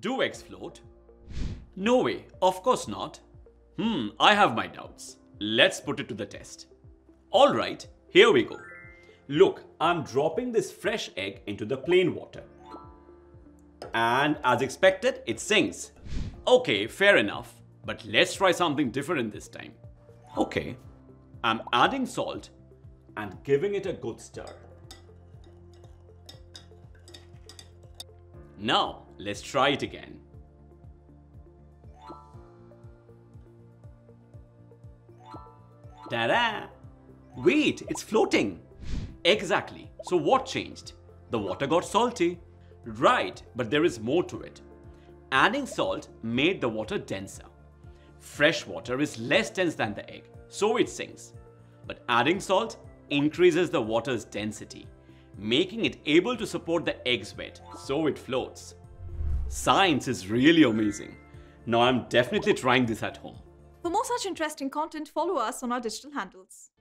Do eggs float? No way, of course not. Hmm, I have my doubts. Let's put it to the test. Alright, here we go. Look, I'm dropping this fresh egg into the plain water. And as expected, it sinks. Okay, fair enough. But let's try something different this time. Okay, I'm adding salt and giving it a good stir. Now, let's try it again. Ta-da! Wait, it's floating. Exactly. So what changed? The water got salty. Right, but there is more to it. Adding salt made the water denser. Fresh water is less dense than the egg, so it sinks. But adding salt increases the water's density, making it able to support the egg's weight, so it floats. Science is really amazing. Now I'm definitely trying this at home. For more such interesting content, follow us on our digital handles.